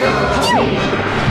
Go!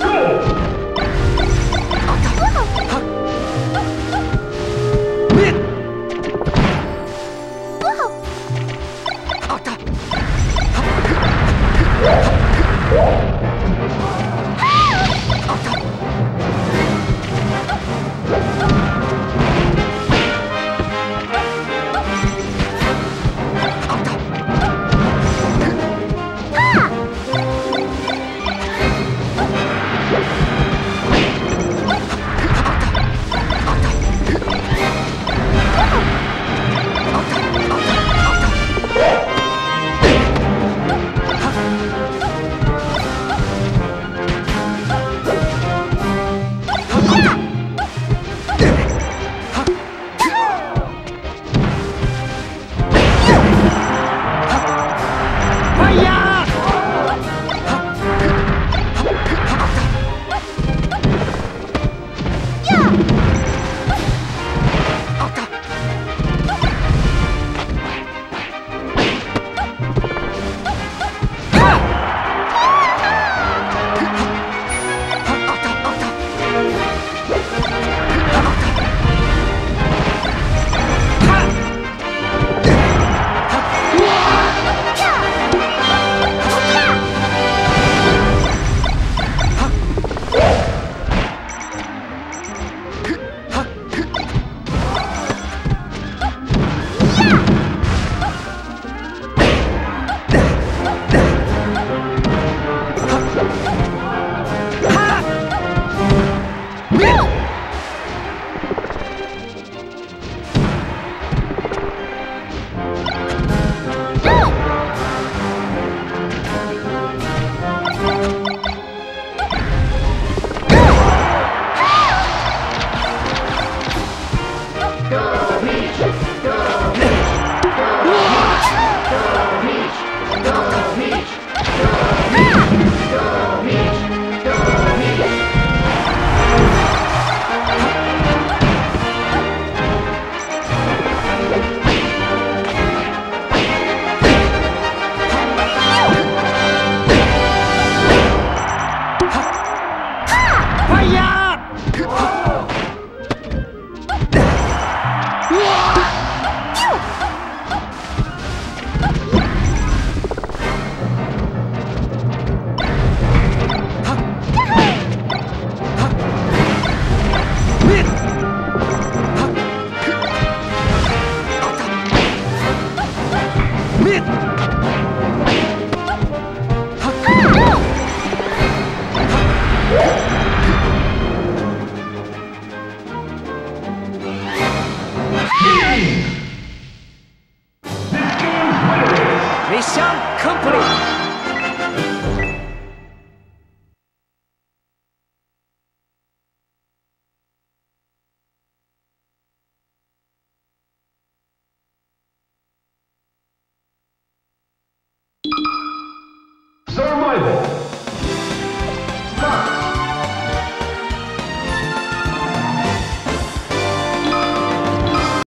Go!